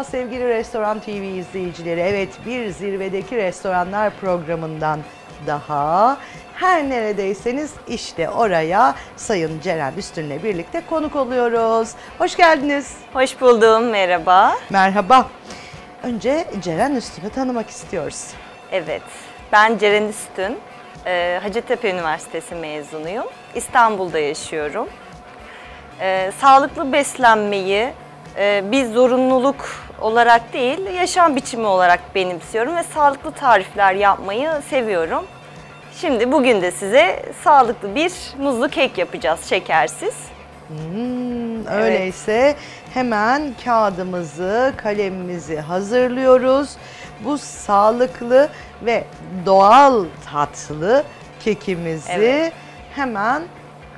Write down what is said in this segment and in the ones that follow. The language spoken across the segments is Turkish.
Merhaba sevgili Restoran TV izleyicileri. Evet bir zirvedeki restoranlar programından daha her neredeyseniz işte oraya Sayın Ceren Üstün'le birlikte konuk oluyoruz. Hoş geldiniz. Hoş buldum, merhaba. Merhaba. Önce Ceren Üstün'ü tanımak istiyoruz. Evet, ben Ceren Üstün. Ee, Hacettepe Üniversitesi mezunuyum. İstanbul'da yaşıyorum. Ee, sağlıklı beslenmeyi e, bir zorunluluk olarak değil, yaşam biçimi olarak benimsiyorum ve sağlıklı tarifler yapmayı seviyorum. Şimdi bugün de size sağlıklı bir muzlu kek yapacağız, şekersiz. Hmm, öyleyse hemen kağıdımızı, kalemimizi hazırlıyoruz. Bu sağlıklı ve doğal tatlı kekimizi Evet. hemen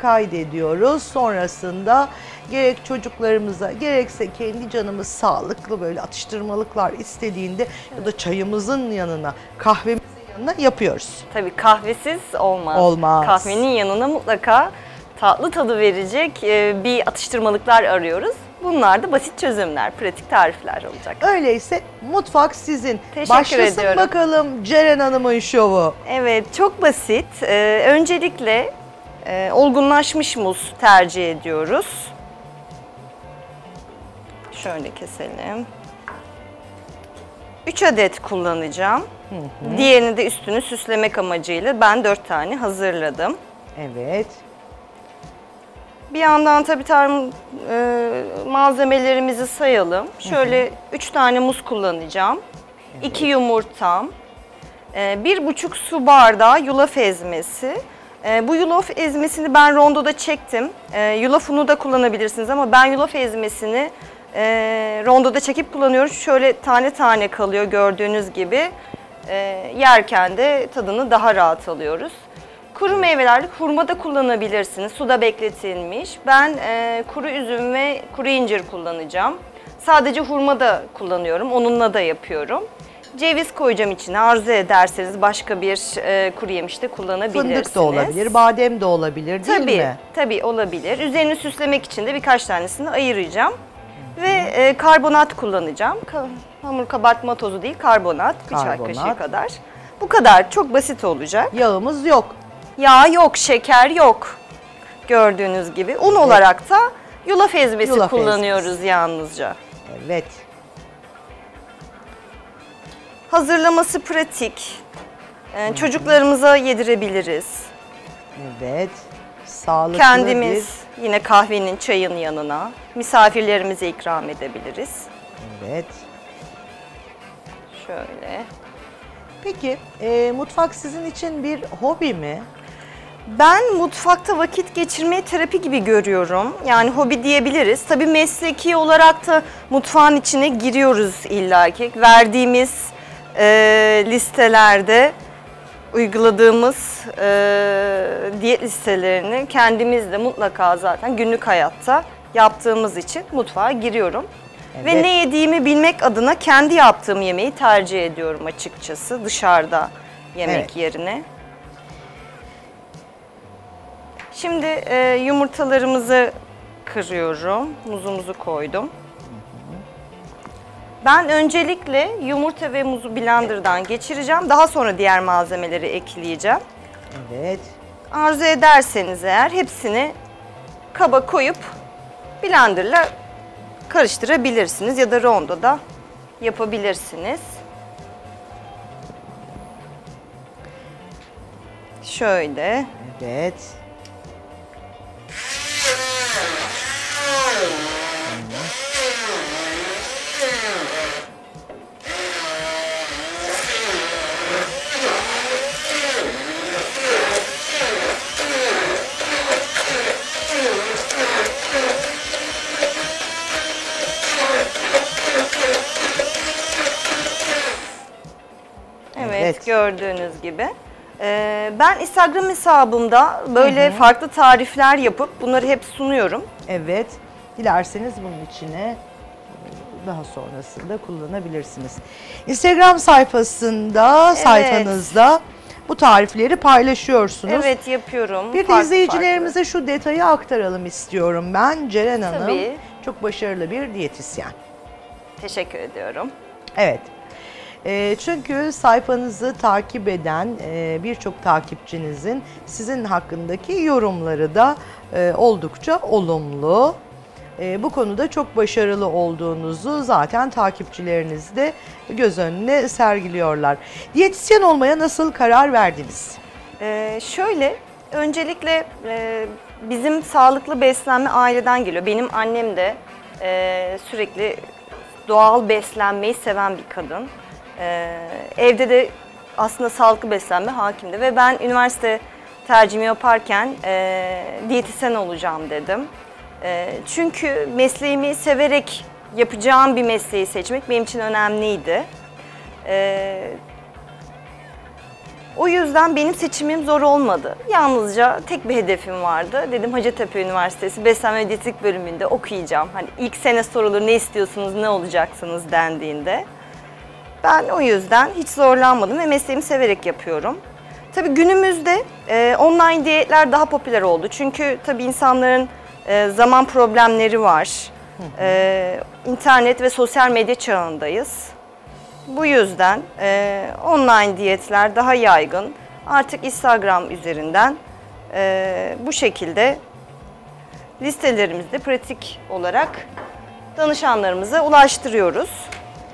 kaydediyoruz. Sonrasında gerek çocuklarımıza gerekse kendi canımız sağlıklı böyle atıştırmalıklar istediğinde ya da çayımızın yanına, kahvemizin yanına yapıyoruz. Tabii kahvesiz olmaz. Olmaz. Kahvenin yanına mutlaka tatlı tadı verecek e, bir atıştırmalıklar arıyoruz. Bunlar da basit çözümler, pratik tarifler olacak. Öyleyse mutfak sizin. Teşekkür Başlasın ediyorum. bakalım Ceren Hanım'ın şovu. Evet, çok basit. Ee, öncelikle e, olgunlaşmış muz tercih ediyoruz. Şöyle keselim. 3 adet kullanacağım. Diğerini de üstünü süslemek amacıyla ben 4 tane hazırladım. Evet. Bir yandan tabii tarım e, malzemelerimizi sayalım. Şöyle 3 tane muz kullanacağım. 2 yumurtam. e, bir buçuk su bardağı yulaf ezmesi. E, bu yulaf ezmesini ben rondoda çektim. E, yulaf unu da kullanabilirsiniz ama ben yulaf ezmesini e, rondoda çekip kullanıyorum. Şöyle tane tane kalıyor gördüğünüz gibi. E, yerken de tadını daha rahat alıyoruz. Kuru meyvelerde hurma da kullanabilirsiniz. Suda bekletilmiş. Ben e, kuru üzüm ve kuru incir kullanacağım. Sadece hurma da kullanıyorum. Onunla da yapıyorum. Ceviz koyacağım içine. Arzu ederseniz başka bir e, kuru yemiş de kullanabilirsiniz. Fındık da olabilir, badem de olabilir değil Tabii, mi? tabii olabilir. Üzerini süslemek için de birkaç tanesini ayıracağım. Ve e, karbonat kullanacağım. Ka- hamur kabartma tozu değil, karbonat. Bir çay kaşığı kadar. Bu kadar. Çok basit olacak. Yağımız yok. Yağ yok, şeker yok. Gördüğünüz gibi. Un olarak da yulaf ezmesi Yulaf kullanıyoruz ezmesi. yalnızca. Evet. Hazırlaması pratik. Ee, çocuklarımıza yedirebiliriz. Evet. Sağlıklı Kendimiz yine kahvenin, çayın yanına misafirlerimize ikram edebiliriz. bir... Evet. Şöyle. Peki e, mutfak sizin için bir hobi mi? Ben mutfakta vakit geçirmeyi terapi gibi görüyorum. Yani hobi diyebiliriz. Tabii mesleki olarak da mutfağın içine giriyoruz illaki. Verdiğimiz e, listelerde uyguladığımız e, diyet listelerini kendimiz de mutlaka zaten günlük hayatta yaptığımız için mutfağa giriyorum. Ve Evet. ne yediğimi bilmek adına kendi yaptığım yemeği tercih ediyorum açıkçası dışarıda yemek Evet. yerine. Şimdi e, yumurtalarımızı kırıyorum. Muzumuzu koydum. Ben öncelikle yumurta ve muzu blenderdan geçireceğim. Daha sonra diğer malzemeleri ekleyeceğim. Evet. Arzu ederseniz eğer hepsini kaba koyup blenderla karıştırabilirsiniz ya da rondoda yapabilirsiniz. Şöyle. Evet. Gördüğünüz gibi. Ee, ben Instagram hesabımda böyle farklı tarifler yapıp bunları hep sunuyorum. Evet. Dilerseniz bunun içine daha sonrasında kullanabilirsiniz. Instagram sayfasında, Evet. sayfanızda bu tarifleri paylaşıyorsunuz. Evet yapıyorum. Bir de Farklı izleyicilerimize şu detayı aktaralım istiyorum ben. Ceren Hanım Tabii. çok başarılı bir diyetisyen. Teşekkür ediyorum. Evet. E, çünkü sayfanızı takip eden e, birçok takipçinizin sizin hakkındaki yorumları da e, oldukça olumlu. E, bu konuda çok başarılı olduğunuzu zaten takipçileriniz de göz önüne sergiliyorlar. Diyetisyen olmaya nasıl karar verdiniz? Ee, şöyle, öncelikle e, bizim sağlıklı beslenme aileden geliyor. Benim annem de e, sürekli doğal beslenmeyi seven bir kadın. E, evde de aslında sağlıklı beslenme hakimdi ve ben üniversite tercihimi yaparken e, diyetisyen olacağım dedim. E, çünkü mesleğimi severek yapacağım bir mesleği seçmek benim için önemliydi. E, o yüzden benim seçimim zor olmadı. Yalnızca tek bir hedefim vardı. Dedim Hacettepe Üniversitesi Beslenme ve Diyetetik bölümünde okuyacağım. Hani ilk sene sorulur ne istiyorsunuz, ne olacaksınız dendiğinde. Ben o yüzden hiç zorlanmadım ve mesleğimi severek yapıyorum. Tabii günümüzde e, online diyetler daha popüler oldu. Çünkü tabii insanların e, zaman problemleri var. E, internet ve sosyal medya çağındayız. Bu yüzden e, online diyetler daha yaygın. Artık Instagram üzerinden e, bu şekilde listelerimizde pratik olarak danışanlarımıza ulaştırıyoruz.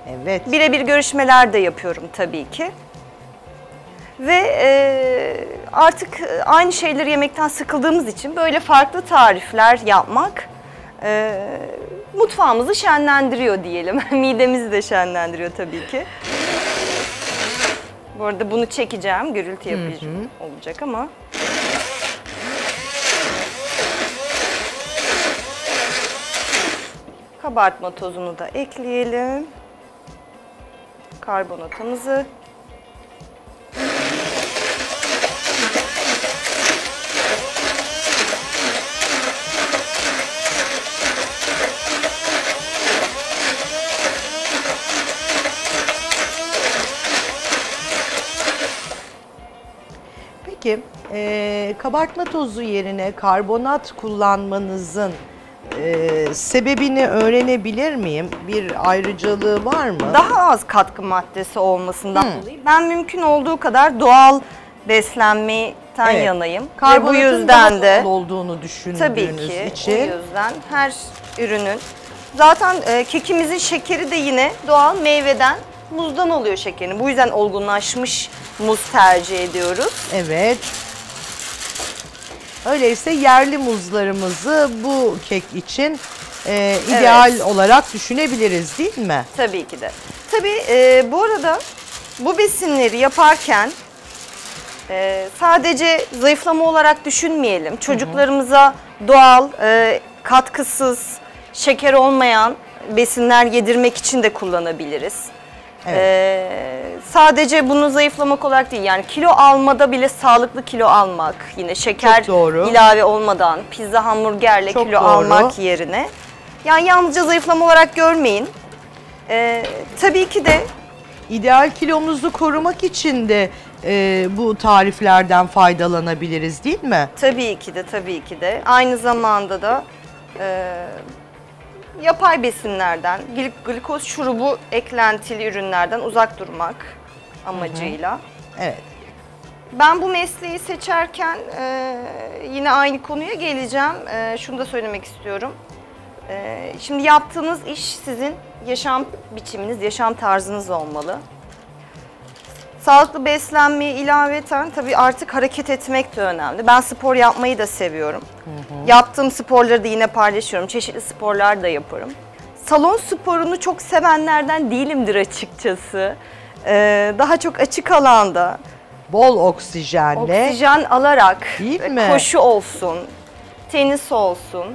Evet. Birebir görüşmeler de yapıyorum tabii ki. Ve e, artık aynı şeyleri yemekten sıkıldığımız için böyle farklı tarifler yapmak e, mutfağımızı şenlendiriyor diyelim. Midemizi de şenlendiriyor tabii ki. Bu arada bunu çekeceğim, gürültü yapıcı olacak ama. Kabartma tozunu da ekleyelim. Karbonatımızı. Peki e, kabartma tozu yerine karbonat kullanmanızın e, sebebini öğrenebilir miyim? Bir ayrıcalığı var mı? Daha az katkı maddesi olmasından dolayı ben mümkün olduğu kadar doğal beslenmekten Evet. yanayım. Ve bu Karbonatın yüzden de olduğunu düşündüğünüz tabii ki için. o yüzden her ürünün zaten e, kekimizin şekeri de yine doğal meyveden muzdan oluyor şekerini. Bu yüzden olgunlaşmış muz tercih ediyoruz. Evet. Öyleyse yerli muzlarımızı bu kek için e, ideal olarak düşünebiliriz değil mi? Tabii ki de. Tabii e, bu arada bu besinleri yaparken e, sadece zayıflama olarak düşünmeyelim. Çocuklarımıza doğal, e, katkısız, şeker olmayan besinler yedirmek için de kullanabiliriz. Evet. E, sadece bunu zayıflamak olarak değil yani kilo almada bile sağlıklı kilo almak yine şeker Çok doğru. ilave olmadan pizza hamburgerle Çok kilo doğru. almak yerine yani yalnızca zayıflama olarak görmeyin. Ee, tabii ki de İdeal kilomuzu korumak için de e, bu tariflerden faydalanabiliriz değil mi? tabii ki de tabii ki de aynı zamanda da e, yapay besinlerden, glik- glikoz şurubu eklentili ürünlerden uzak durmak amacıyla. Evet. Ben bu mesleği seçerken e, yine aynı konuya geleceğim. E, şunu da söylemek istiyorum. E, şimdi yaptığınız iş sizin yaşam biçiminiz, yaşam tarzınız olmalı. Sağlıklı beslenmeye ilaveten tabii artık hareket etmek de önemli. Ben spor yapmayı da seviyorum. Yaptığım sporları da yine paylaşıyorum. Çeşitli sporlar da yaparım. Salon sporunu çok sevenlerden değilimdir açıkçası. E, daha çok açık alanda, Bol oksijenle. Oksijen alarak Değil mi? koşu olsun, tenis olsun,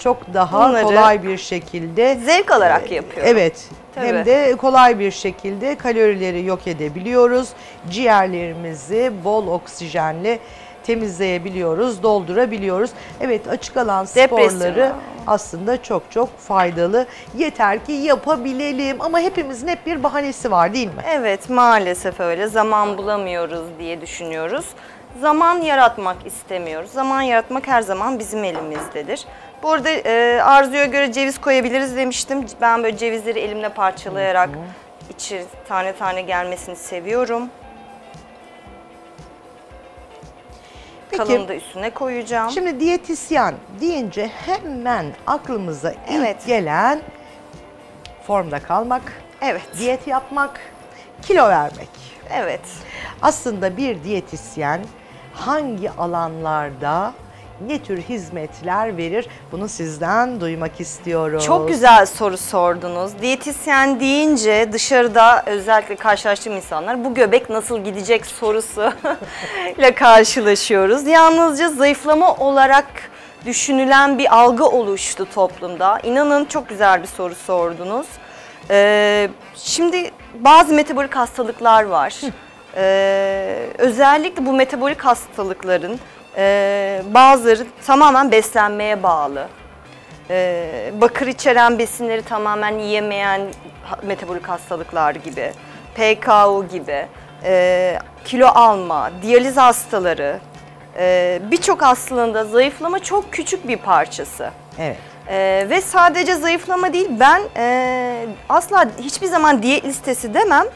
çok daha Bunları kolay bir şekilde zevk alarak yapıyorum. Evet. Hem Tabii. de kolay bir şekilde kalorileri yok edebiliyoruz. Ciğerlerimizi bol oksijenle temizleyebiliyoruz, doldurabiliyoruz. Evet açık alan Depresyon. sporları aslında çok çok faydalı. Yeter ki yapabilelim ama hepimizin hep bir bahanesi var değil mi? Evet maalesef öyle zaman bulamıyoruz diye düşünüyoruz. Zaman yaratmak istemiyoruz. Zaman yaratmak her zaman bizim elimizdedir. Burada e, arzuya göre ceviz koyabiliriz demiştim. Ben böyle cevizleri elimle parçalayarak içi tane tane gelmesini seviyorum. Peki. Kalını da üstüne koyacağım. Şimdi diyetisyen deyince hemen aklımıza ilk Evet. gelen formda kalmak, evet. diyet yapmak, kilo vermek. Evet. Aslında bir diyetisyen hangi alanlarda ne tür hizmetler verir? Bunu sizden duymak istiyoruz. Çok güzel soru sordunuz. Diyetisyen deyince dışarıda özellikle karşılaştığım insanlar bu göbek nasıl gidecek sorusu ile karşılaşıyoruz. Yalnızca zayıflama olarak düşünülen bir algı oluştu toplumda. İnanın çok güzel bir soru sordunuz. Ee, şimdi bazı metabolik hastalıklar var. Ee, özellikle bu metabolik hastalıkların e, bazıları tamamen beslenmeye bağlı. Ee, bakır içeren besinleri tamamen yiyemeyen metabolik hastalıklar gibi, PKU gibi, e, kilo alma, diyaliz hastaları, e, birçok hastalığında zayıflama çok küçük bir parçası. Evet. Ee, ve sadece zayıflama değil, ben e, asla hiçbir zaman diyet listesi demem,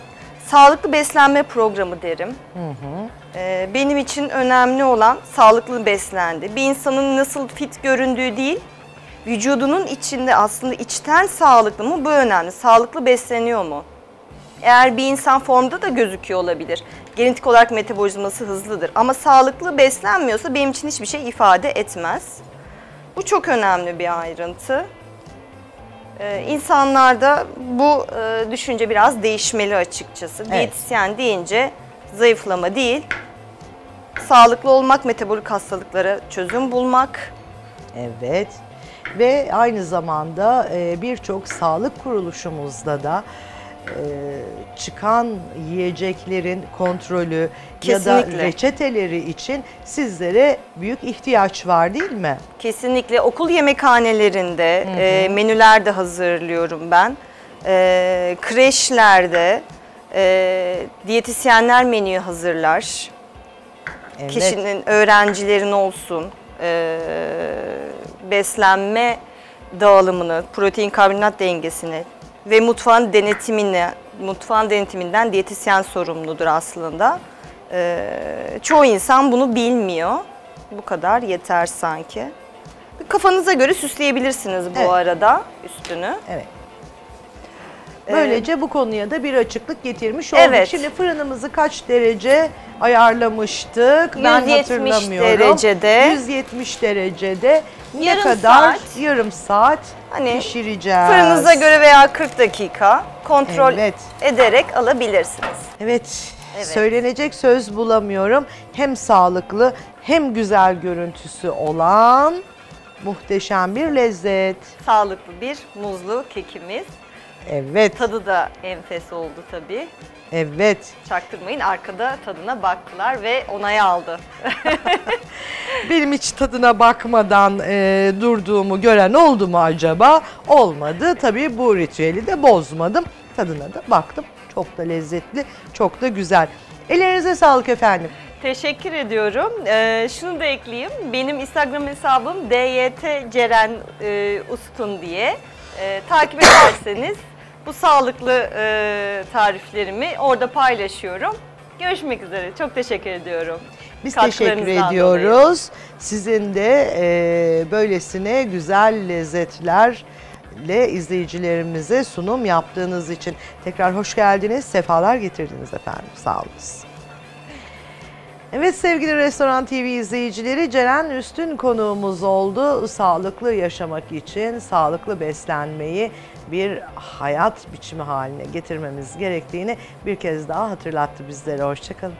sağlıklı beslenme programı derim. Ee, benim için önemli olan sağlıklı beslendi. Bir insanın nasıl fit göründüğü değil, vücudunun içinde aslında içten sağlıklı mı bu önemli. Sağlıklı besleniyor mu? Eğer bir insan formda da gözüküyor olabilir. Genetik olarak metabolizması hızlıdır. Ama sağlıklı beslenmiyorsa benim için hiçbir şey ifade etmez. Bu çok önemli bir ayrıntı. Ee, insanlarda bu e, düşünce biraz değişmeli açıkçası. Diyetisyen deyince zayıflama değil, sağlıklı olmak, metabolik hastalıklara çözüm bulmak. Evet. Ve aynı zamanda e, birçok sağlık kuruluşumuzda da e, çıkan yiyeceklerin kontrolü ya da Kesinlikle. reçeteleri için sizlere büyük ihtiyaç var değil mi? Kesinlikle okul yemekhanelerinde e, menüler de hazırlıyorum ben. Kreşlerde e, diyetisyenler menüyü hazırlar. Evet. Kişinin, öğrencilerin olsun e, beslenme dağılımını, protein karbonhidrat dengesini ve mutfağın denetimini, mutfağın denetiminden diyetisyen sorumludur aslında. E, çoğu insan bunu bilmiyor. Bu kadar yeter sanki. Kafanıza göre süsleyebilirsiniz bu Evet. arada üstünü. Evet. Ee, Böylece bu konuya da bir açıklık getirmiş olduk. Evet. Şimdi fırınımızı kaç derece ayarlamıştık? Ben 170 hatırlamıyorum. derecede. 170 derecede ne Yarım kadar? saat. Yarım saat Hani pişireceğiz. Fırınıza göre veya 40 dakika kontrol Evet. ederek alabilirsiniz. Evet. Evet. Söylenecek söz bulamıyorum. Hem sağlıklı hem güzel görüntüsü olan muhteşem bir lezzet. Sağlıklı bir muzlu kekimiz. Evet. Tadı da enfes oldu tabii. Evet. Çaktırmayın arkada tadına baktılar ve onay aldı. Benim hiç tadına bakmadan e, durduğumu gören oldu mu acaba? Olmadı. Tabii bu ritüeli de bozmadım. Tadına da baktım. Çok da lezzetli, çok da güzel. Ellerinize sağlık efendim. Teşekkür ediyorum. Ee, şunu da ekleyeyim. Benim Instagram hesabım DYT Ceren e, Ustun diye. Ee, takip ederseniz bu sağlıklı e, tariflerimi orada paylaşıyorum. Görüşmek üzere. Çok teşekkür ediyorum. Biz teşekkür ediyoruz. Sizin de e, böylesine güzel lezzetlerle izleyicilerimize sunum yaptığınız için tekrar hoş geldiniz, sefalar getirdiniz efendim. Sağ olunuz. Evet sevgili Restoran TV izleyicileri Ceren Üstün konuğumuz oldu. Sağlıklı yaşamak için sağlıklı beslenmeyi bir hayat biçimi haline getirmemiz gerektiğini bir kez daha hatırlattı bizlere. Hoşçakalın.